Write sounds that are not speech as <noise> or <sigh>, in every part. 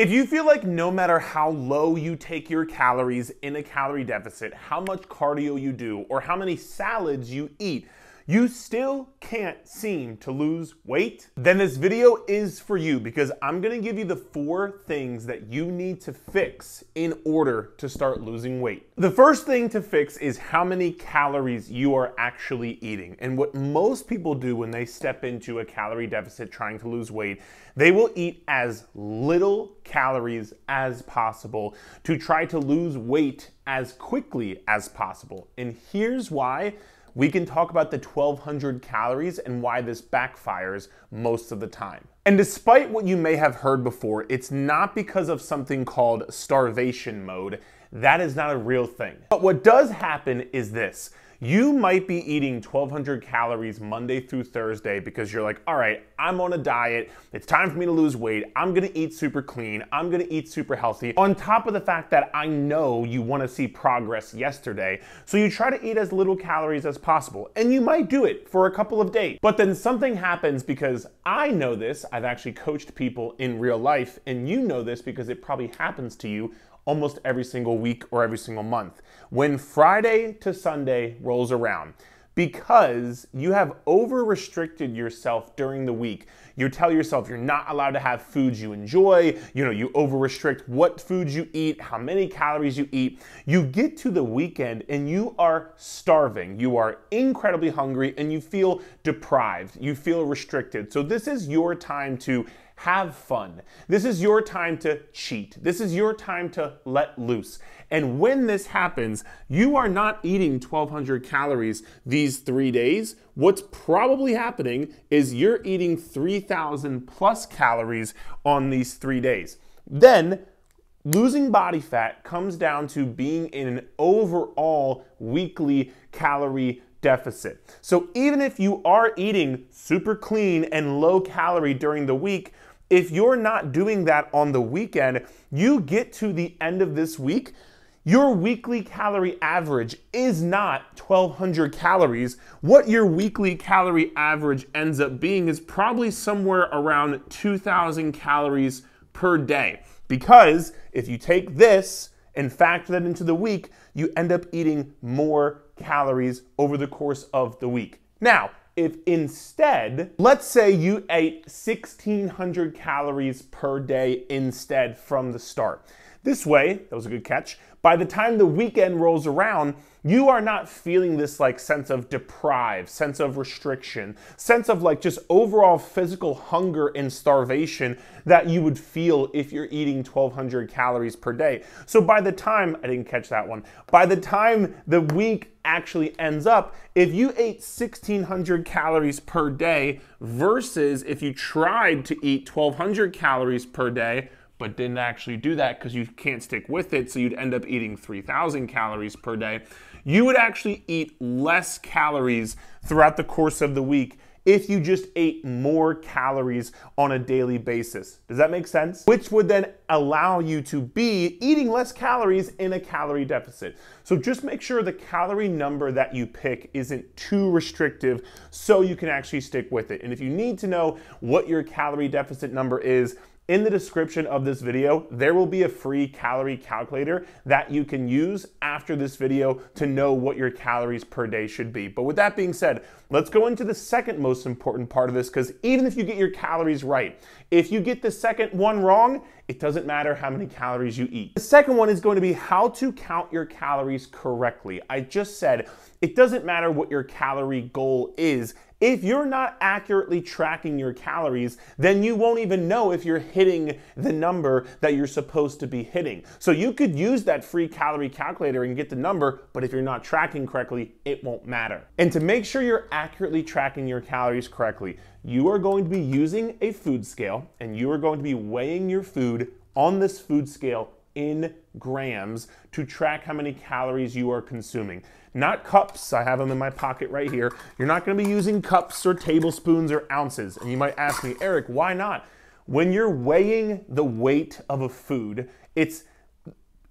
If you feel like no matter how low you take your calories in a calorie deficit, how much cardio you do, or how many salads you eat, you still can't seem to lose weight, then this video is for you because I'm gonna give you the four things that you need to fix in order to start losing weight. The first thing to fix is how many calories you are actually eating. And what most people do when they step into a calorie deficit trying to lose weight, they will eat as little calories as possible to try to lose weight as quickly as possible. And here's why we can talk about the 1200 calories and why this backfires most of the time. And despite what you may have heard before, it's not because of something called starvation mode. That is not a real thing. But what does happen is this you might be eating 1200 calories Monday through Thursday because you're like, all right, I'm on a diet. It's time for me to lose weight. I'm gonna eat super clean. I'm gonna eat super healthy. On top of the fact that I know you wanna see progress yesterday. So you try to eat as little calories as possible. And you might do it for a couple of days. But then something happens because I know this. I've actually coached people in real life, and you know this because it probably happens to you almost every single week or every single month. When Friday to Sunday rolls around, because you have over restricted yourself during the week. You tell yourself you're not allowed to have foods you enjoy, you know, you over restrict what foods you eat, how many calories you eat. You get to the weekend and you are starving. You are incredibly hungry and you feel deprived. You feel restricted. So this is your time to have fun. This is your time to cheat. This is your time to let loose. And when this happens, you are not eating 1200 calories these three days. What's probably happening is you're eating 3000 plus calories on these three days. Then losing body fat comes down to being in an overall weekly calorie deficit. So even if you are eating super clean and low calorie during the week, if you're not doing that on the weekend, you get to the end of this week, your weekly calorie average is not 1200 calories. What your weekly calorie average ends up being is probably somewhere around 2000 calories per day. Because if you take this and factor that into the week, you end up eating more calories over the course of the week. Now, if instead, let's say you ate 1600 calories per day instead from the start. This way, that was a good catch, by the time the weekend rolls around, you are not feeling this like sense of deprived, sense of restriction, sense of like just overall physical hunger and starvation that you would feel if you're eating 1200 calories per day. So by the time, I didn't catch that one, by the time the week actually ends up, if you ate 1600 calories per day versus if you tried to eat 1200 calories per day, but didn't actually do that because you can't stick with it, so you'd end up eating 3,000 calories per day, you would actually eat less calories throughout the course of the week if you just ate more calories on a daily basis. Does that make sense? Which would then allow you to be eating less calories in a calorie deficit. So just make sure the calorie number that you pick isn't too restrictive so you can actually stick with it. And if you need to know what your calorie deficit number is, in the description of this video, there will be a free calorie calculator that you can use after this video to know what your calories per day should be. But with that being said, let's go into the second most important part of this because even if you get your calories right, if you get the second one wrong, it doesn't matter how many calories you eat. The second one is going to be how to count your calories correctly. I just said it doesn't matter what your calorie goal is if you're not accurately tracking your calories, then you won't even know if you're hitting the number that you're supposed to be hitting. So you could use that free calorie calculator and get the number, but if you're not tracking correctly, it won't matter. And to make sure you're accurately tracking your calories correctly, you are going to be using a food scale and you are going to be weighing your food on this food scale in grams to track how many calories you are consuming. Not cups, I have them in my pocket right here. You're not gonna be using cups or tablespoons or ounces. And you might ask me, Eric, why not? When you're weighing the weight of a food, it's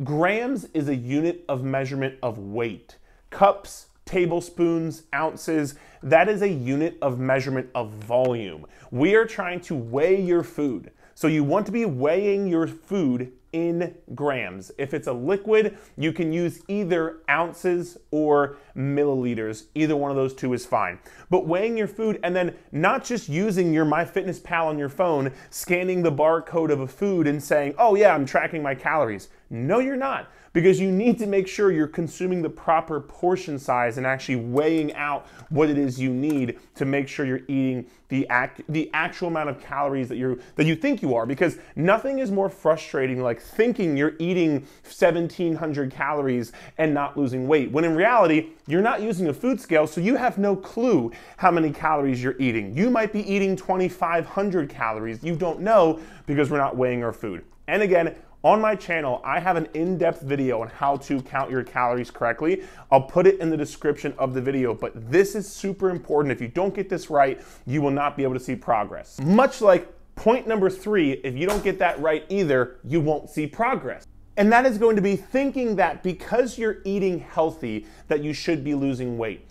grams is a unit of measurement of weight. Cups, tablespoons, ounces, that is a unit of measurement of volume. We are trying to weigh your food. So you want to be weighing your food in grams. If it's a liquid, you can use either ounces or milliliters. Either one of those two is fine. But weighing your food and then not just using your MyFitnessPal on your phone, scanning the barcode of a food and saying, oh yeah, I'm tracking my calories. No, you're not because you need to make sure you're consuming the proper portion size and actually weighing out what it is you need to make sure you're eating the act, the actual amount of calories that you that you think you are because nothing is more frustrating like thinking you're eating 1700 calories and not losing weight when in reality you're not using a food scale so you have no clue how many calories you're eating you might be eating 2500 calories you don't know because we're not weighing our food and again on my channel, I have an in-depth video on how to count your calories correctly. I'll put it in the description of the video, but this is super important. If you don't get this right, you will not be able to see progress. Much like point number three, if you don't get that right either, you won't see progress. And that is going to be thinking that because you're eating healthy, that you should be losing weight.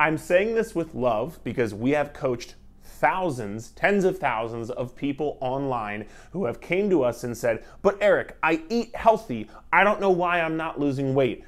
I'm saying this with love because we have coached thousands, tens of thousands of people online who have came to us and said, "But Eric, I eat healthy. I don't know why I'm not losing weight."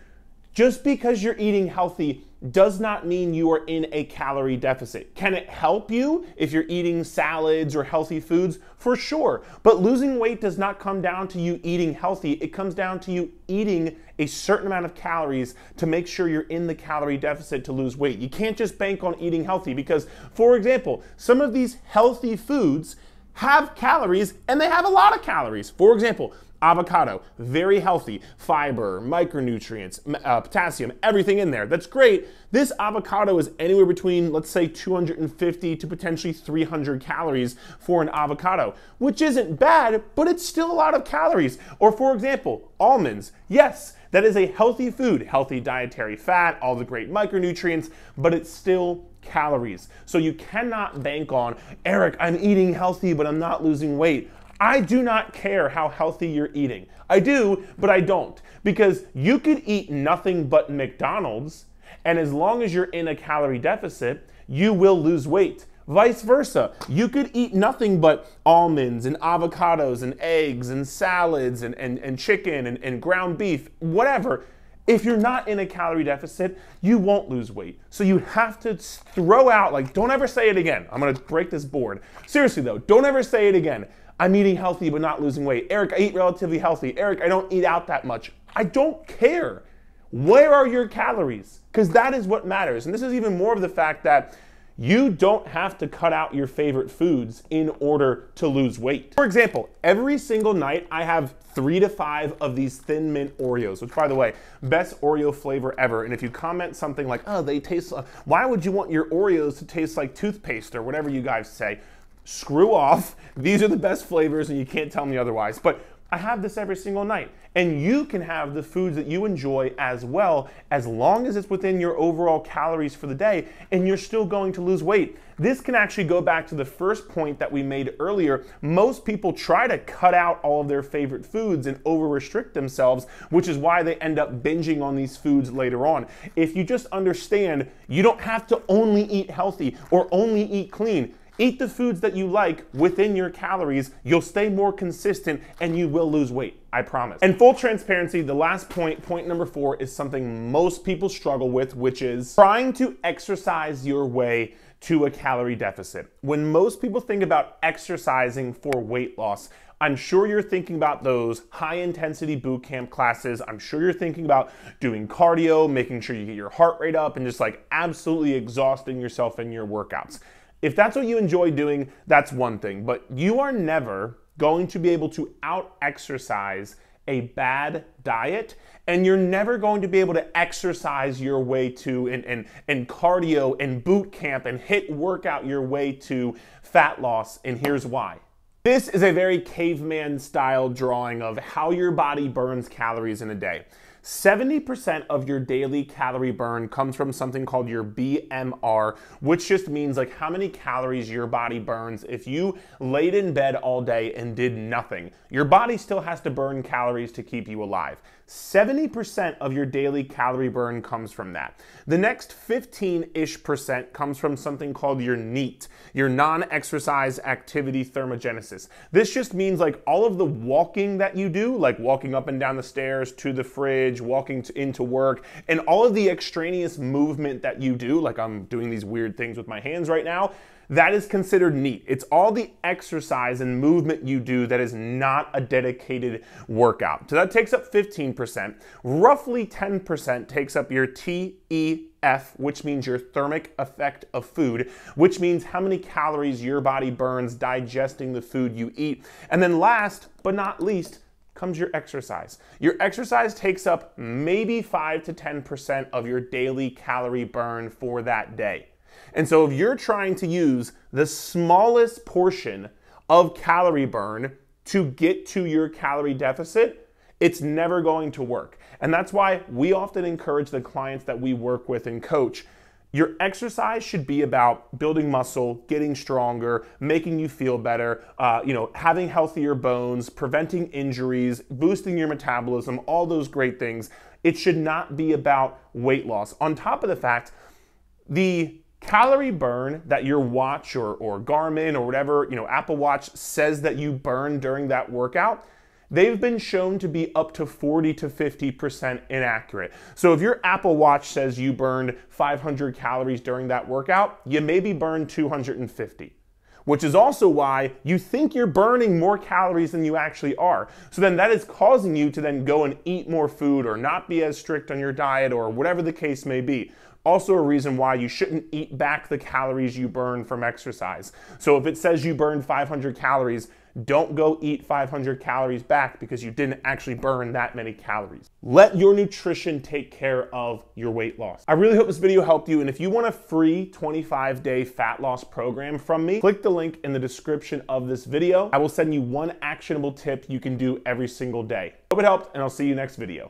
Just because you're eating healthy does not mean you are in a calorie deficit. Can it help you if you're eating salads or healthy foods? For sure. But losing weight does not come down to you eating healthy. It comes down to you eating a certain amount of calories to make sure you're in the calorie deficit to lose weight. You can't just bank on eating healthy because, for example, some of these healthy foods have calories and they have a lot of calories. For example, Avocado, very healthy, fiber, micronutrients, uh, potassium, everything in there. That's great. This avocado is anywhere between, let's say, 250 to potentially 300 calories for an avocado, which isn't bad, but it's still a lot of calories. Or, for example, almonds. Yes, that is a healthy food, healthy dietary fat, all the great micronutrients, but it's still calories. So you cannot bank on, Eric, I'm eating healthy, but I'm not losing weight. I do not care how healthy you're eating. I do, but I don't. Because you could eat nothing but McDonald's, and as long as you're in a calorie deficit, you will lose weight. Vice versa, you could eat nothing but almonds and avocados and eggs and salads and, and, and chicken and, and ground beef, whatever. If you're not in a calorie deficit, you won't lose weight. So you have to throw out, like, don't ever say it again. I'm gonna break this board. Seriously though, don't ever say it again. I'm eating healthy but not losing weight. Eric, I eat relatively healthy. Eric, I don't eat out that much. I don't care. Where are your calories? Because that is what matters. And this is even more of the fact that you don't have to cut out your favorite foods in order to lose weight. For example, every single night I have three to five of these Thin Mint Oreos, which by the way, best Oreo flavor ever. And if you comment something like, oh, they taste, uh, why would you want your Oreos to taste like toothpaste or whatever you guys say? Screw off. <laughs> These are the best flavors, and you can't tell me otherwise. But I have this every single night. And you can have the foods that you enjoy as well, as long as it's within your overall calories for the day, and you're still going to lose weight. This can actually go back to the first point that we made earlier. Most people try to cut out all of their favorite foods and over restrict themselves, which is why they end up binging on these foods later on. If you just understand, you don't have to only eat healthy or only eat clean. Eat the foods that you like within your calories. You'll stay more consistent and you will lose weight. I promise. And full transparency, the last point, point number four, is something most people struggle with, which is trying to exercise your way to a calorie deficit. When most people think about exercising for weight loss, I'm sure you're thinking about those high intensity boot camp classes. I'm sure you're thinking about doing cardio, making sure you get your heart rate up, and just like absolutely exhausting yourself in your workouts. If that's what you enjoy doing, that's one thing, but you are never going to be able to out exercise a bad diet and you're never going to be able to exercise your way to and, and, and cardio and boot camp and HIIT workout your way to fat loss and here's why. This is a very caveman style drawing of how your body burns calories in a day 70% of your daily calorie burn comes from something called your BMR, which just means like how many calories your body burns if you laid in bed all day and did nothing. Your body still has to burn calories to keep you alive. 70% of your daily calorie burn comes from that. The next 15 ish percent comes from something called your NEAT, your non exercise activity thermogenesis. This just means like all of the walking that you do, like walking up and down the stairs to the fridge, walking to, into work, and all of the extraneous movement that you do, like I'm doing these weird things with my hands right now that is considered NEAT. It's all the exercise and movement you do that is not a dedicated workout. So that takes up 15%. Roughly 10% takes up your TEF, which means your thermic effect of food, which means how many calories your body burns digesting the food you eat. And then last but not least, comes your exercise. Your exercise takes up maybe 5 to 10% of your daily calorie burn for that day. And so if you're trying to use the smallest portion of calorie burn to get to your calorie deficit, it's never going to work. And that's why we often encourage the clients that we work with and coach. Your exercise should be about building muscle, getting stronger, making you feel better, uh, you know, having healthier bones, preventing injuries, boosting your metabolism, all those great things. It should not be about weight loss. On top of the fact, the calorie burn that your watch or, or Garmin or whatever, you know, Apple Watch says that you burn during that workout, they've been shown to be up to 40 to 50% inaccurate. So if your Apple Watch says you burned 500 calories during that workout, you maybe burned 250 which is also why you think you're burning more calories than you actually are. So then that is causing you to then go and eat more food or not be as strict on your diet or whatever the case may be. Also, a reason why you shouldn't eat back the calories you burn from exercise. So, if it says you burned 500 calories, don't go eat 500 calories back because you didn't actually burn that many calories. Let your nutrition take care of your weight loss. I really hope this video helped you. And if you want a free 25 day fat loss program from me, click the link in the description of this video. I will send you one actionable tip you can do every single day. Hope it helped, and I'll see you next video.